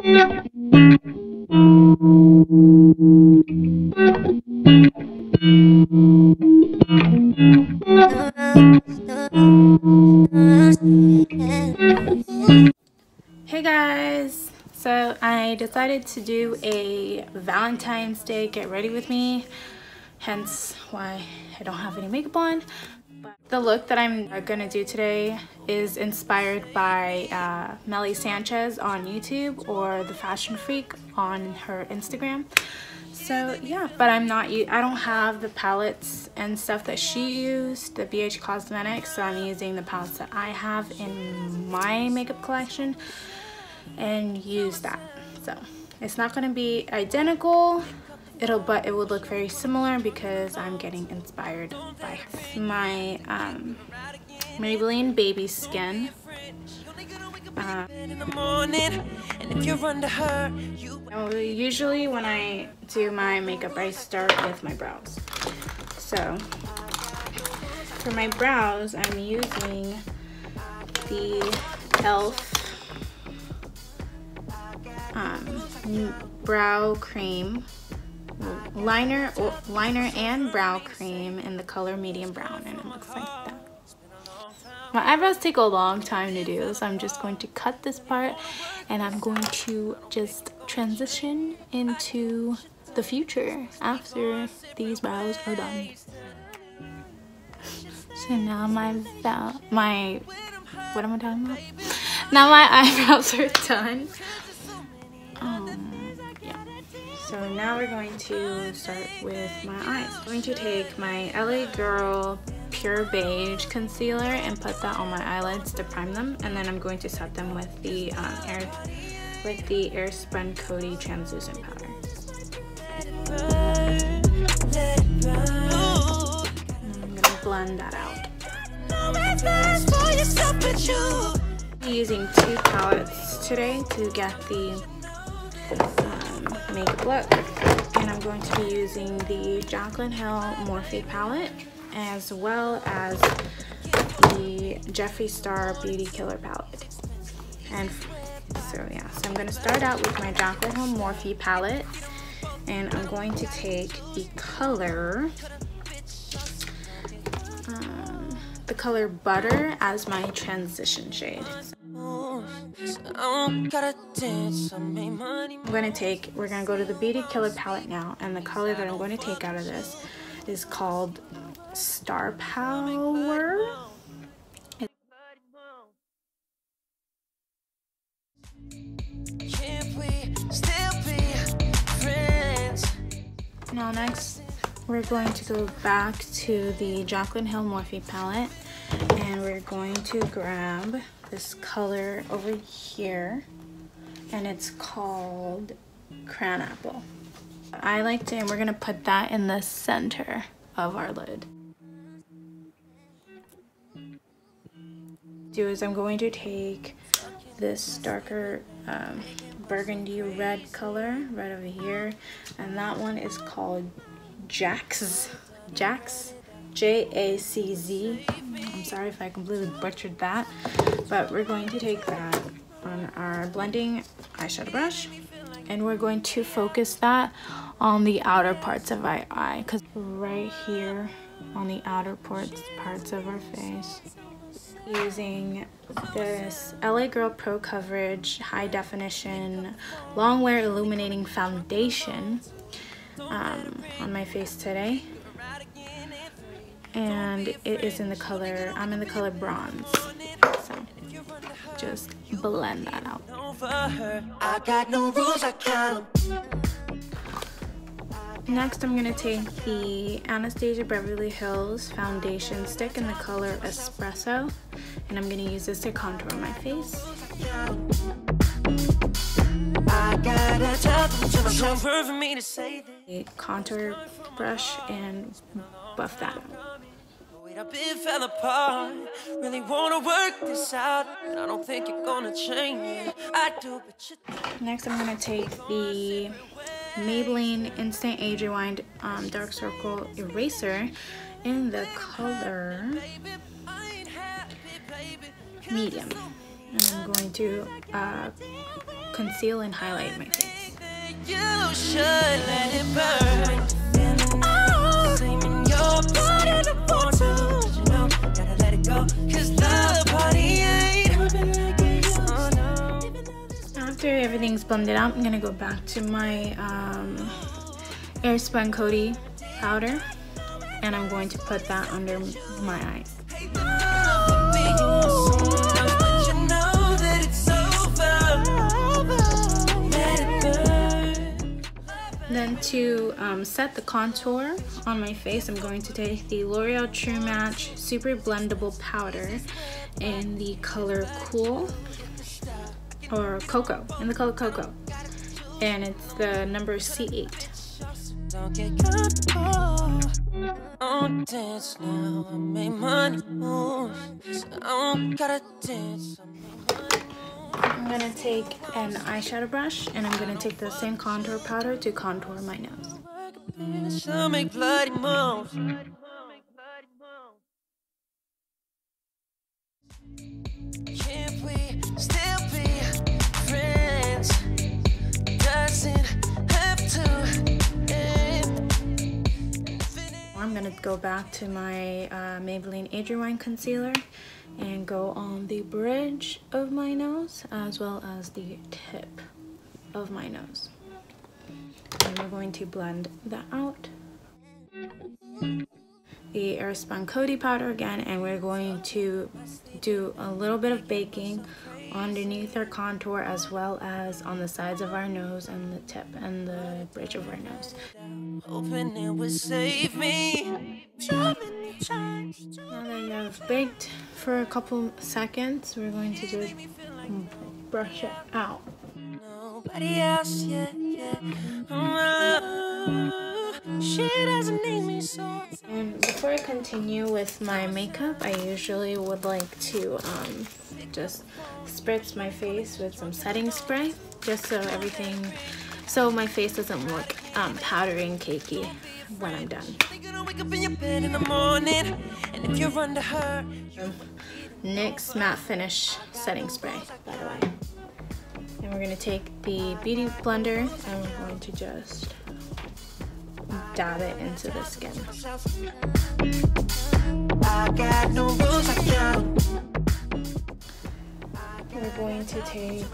Hey guys! So I decided to do a Valentine's Day get ready with me, hence why I don't have any makeup on. The look that I'm gonna do today is inspired by uh, Melly Sanchez on YouTube or The Fashion Freak on her Instagram. So yeah, but I'm not, I don't have the palettes and stuff that she used, the BH Cosmetics, so I'm using the palettes that I have in my makeup collection and use that. So it's not to be identical, it'll but it would look very similar because I'm getting inspired by my um, Maybelline Baby Skin. Uh, usually when I do my makeup, I start with my brows. So for my brows, I'm using the e.l.f. Um, brow cream liner liner and brow cream in the color medium brown and it looks like that my eyebrows take a long time to do so I'm just going to cut this part and I'm going to just transition into the future after these brows are done. So now my my what am I talking about? Now my eyebrows are done. So now we're going to start with my eyes. I'm going to take my LA Girl Pure Beige Concealer and put that on my eyelids to prime them. And then I'm going to set them with the um, Air with the Airspun Coty Translucent Powder. I'm gonna blend that out. I'm using two palettes today to get the makeup look. And I'm going to be using the Jaclyn Hill Morphe palette as well as the Jeffree Star Beauty Killer palette. And so yeah, so I'm going to start out with my Jaclyn Hill Morphe palette. And I'm going to take the color, um, the color Butter as my transition shade. I'm to take, we're to go to the Beauty Killer palette now. And the color that I'm going to take out of this is called Star Power. Now next, we're going to go back to the Jaclyn Hill Morphe palette and we're going to grab this color over here and it's called Cran Apple. I like to, and we're gonna put that in the center of our lid. Do is I'm going to take this darker um, burgundy red color right over here and that one is called Jax Jax J-A-C-Z sorry if I completely butchered that but we're going to take that on our blending eyeshadow brush and we're going to focus that on the outer parts of our eye because right here on the outer parts parts of our face using this LA Girl Pro Coverage High Definition Long Wear Illuminating Foundation um, on my face today. And it is in the color, I'm in the color bronze. So just blend that out. Next, I'm going to take the Anastasia Beverly Hills foundation stick in the color Espresso. And I'm going to use this to contour my face. A contour brush and buff that out. Fell apart. Really wanna work this out, and I don't think you're gonna change. I do, but you. Next, I'm gonna take the Maybelline Instant Age Rewind um, Dark Circle Eraser in the color medium. And I'm going to uh, conceal and highlight my face. Everything's blended out, I'm gonna go back to my um, Airspun Coty powder and I'm going to put that under my eyes. Then to um, set the contour on my face, I'm going to take the L'Oreal True Match Super Blendable Powder in the color Cool or Cocoa, in the color Cocoa. And it's the number C8. Don't dance now, I make money moves. I don't gotta dance. I'm gonna take an eyeshadow brush and I'm gonna take the same contour powder to contour my nose. I'm gonna go back to my uh, Maybelline Rewind Concealer and go on the bridge of my nose as well as the tip of my nose. And we're going to blend that out. The Airspun Coty powder again and we're going to do a little bit of baking underneath our contour as well as on the sides of our nose and the tip and the bridge of our nose. Hoping it would save me. Now that you have baked for a couple seconds, we're going to just brush it out. Nobody else yet, yet. She doesn't need me so. And before I continue with my makeup, I usually would like to um, just spritz my face with some setting spray, just so everything, so my face doesn't look um, powdery and cakey when I'm done. NYX Matte Finish Setting Spray, by the way. And we're gonna take the Beauty Blender and we're going to just dab it into the skin. We're going to take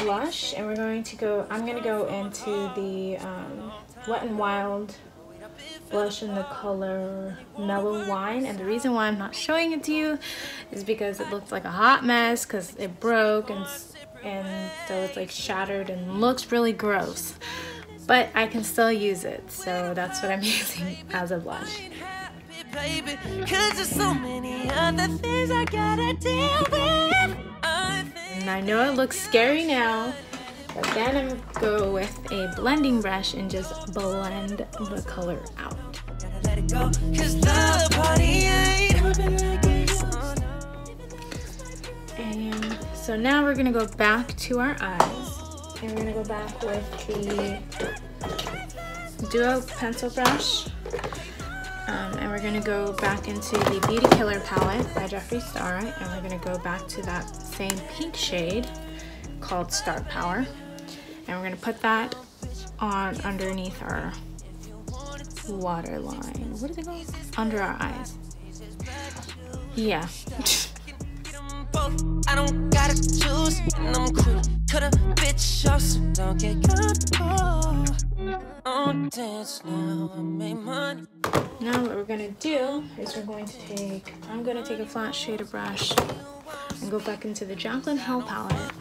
blush and we're going to go, I'm going to go into the um, Wet n Wild blush in the color Mellow Wine. And the reason why I'm not showing it to you is because it looks like a hot mess because it broke and, and so it's like shattered and looks really gross but I can still use it. So that's what I'm using as a blush. And I know it looks scary now, but then I'm gonna go with a blending brush and just blend the color out. And so now we're gonna go back to our eyes. And we're gonna go back with the Duo pencil brush. Um, and we're gonna go back into the Beauty Killer palette by Jeffree Star. And we're gonna go back to that same pink shade called Star Power. And we're gonna put that on underneath our waterline. Called? Under our eyes. Yeah. I don't gotta choose, I'm cool. Bitch off, so don't get comfortable. On dance now, I make money. Now what we're gonna do is we're going to take, I'm gonna take a flat shader brush and go back into the Jaclyn Hill palette.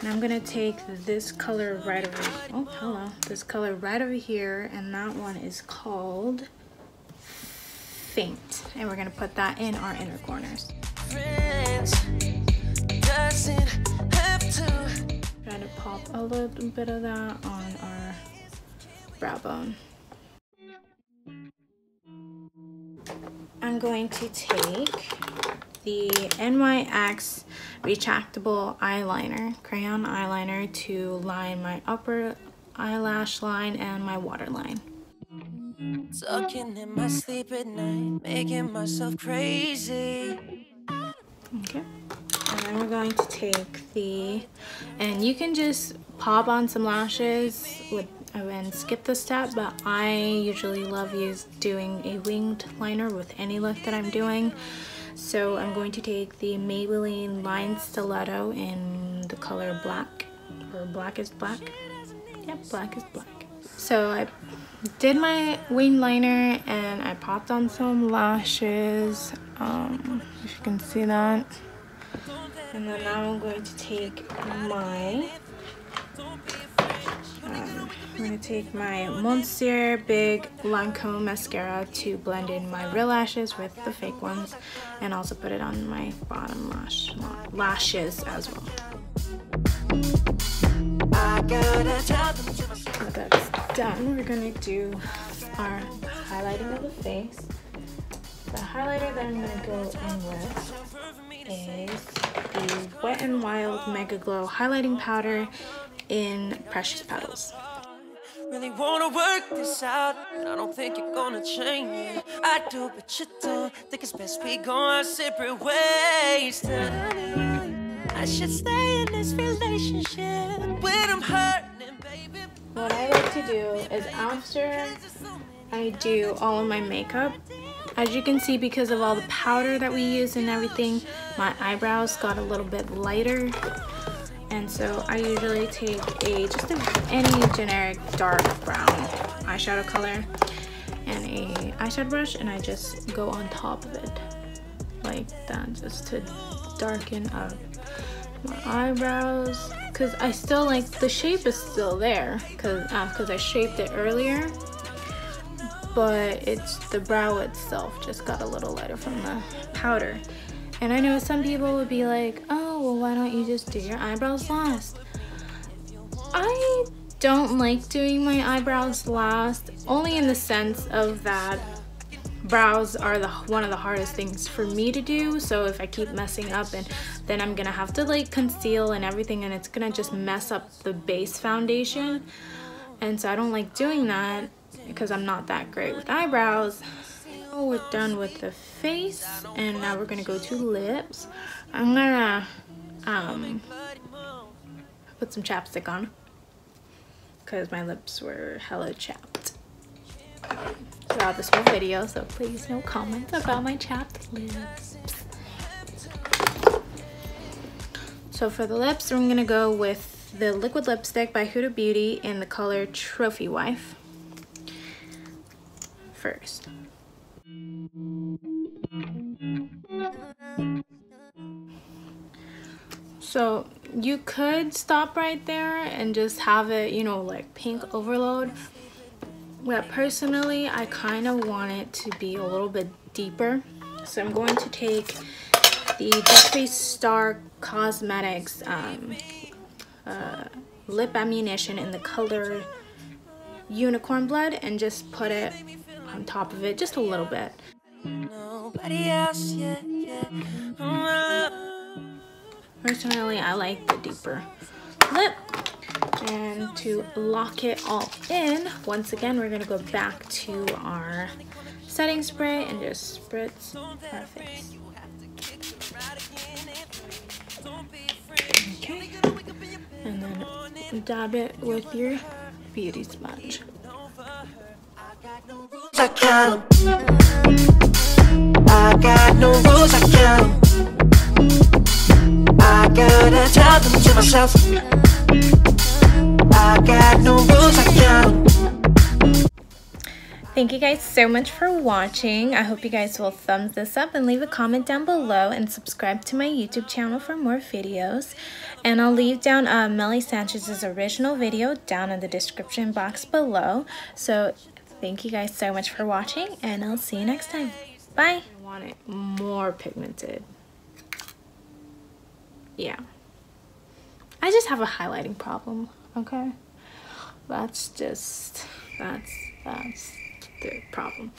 And I'm gonna take this color right over, oh hello, this color right over here, and that one is called Faint. And we're gonna put that in our inner corners. Trying to pop a little bit of that on our brow bone. I'm going to take the NYX retractable eyeliner, crayon eyeliner to line my upper eyelash line and my waterline. In my sleep at night, making myself crazy. Okay. And then we're going to take the, and you can just pop on some lashes with and skip the step, but I usually love use doing a winged liner with any look that I'm doing. So I'm going to take the Maybelline Line Stiletto in the color black, or black is black. Yep, black is black. So I did my wing liner and I popped on some lashes. Um, if you can see that. And then now I'm going to take my going to take my Monsieur Big Lancome mascara to blend in my real lashes with the fake ones and also put it on my bottom lash lashes as well. Now that's done, we're going to do our highlighting of the face. The highlighter that I'm going to go in with is the Wet n Wild Mega Glow Highlighting Powder in Precious Petals. Really wanna work this out, I don't think you're gonna change it. I do, but you don't. Think it's best we go our separate ways. I should stay in this relationship when I'm hurting, baby. What I like to do is after I do all of my makeup, as you can see because of all the powder that we use and everything, my eyebrows got a little bit lighter and so I usually take a just a, any generic dark brown eyeshadow color and a eyeshadow brush and I just go on top of it like that just to darken up my eyebrows. Because I still like the shape is still there because because uh, I shaped it earlier but it's the brow itself just got a little lighter from the powder. And I know some people would be like, oh, well, why don't you just do your eyebrows last? I don't like doing my eyebrows last, only in the sense of that brows are the one of the hardest things for me to do so if I keep messing up and then I'm gonna have to like conceal and everything and it's gonna just mess up the base foundation and so I don't like doing that because I'm not that great with eyebrows so we're done with the face and now we're gonna go to lips. I'm gonna um, put some chapstick on because my lips were hella chapped throughout this whole video so please no comments about my chapped lips. So for the lips I'm gonna go with the liquid lipstick by Huda Beauty in the color Trophy Wife first. So you could stop right there and just have it, you know, like pink overload. But personally, I kind of want it to be a little bit deeper. So I'm going to take the Jeffree Star Cosmetics um, uh, lip ammunition in the color unicorn blood and just put it on top of it just a little bit. Personally, I like the deeper lip. And to lock it all in, once again, we're gonna go back to our setting spray and just spritz our face. Okay. And then dab it with your beauty sponge. I got no rules, I count I gotta tell them to myself I got no rules, I count Thank you guys so much for watching. I hope you guys will thumbs this up and leave a comment down below and subscribe to my YouTube channel for more videos. And I'll leave down uh, Melly Sanchez's original video down in the description box below. So Thank you guys so much for watching and I'll see you next time. Bye. I want it more pigmented. Yeah. I just have a highlighting problem, okay? That's just, that's, that's the problem.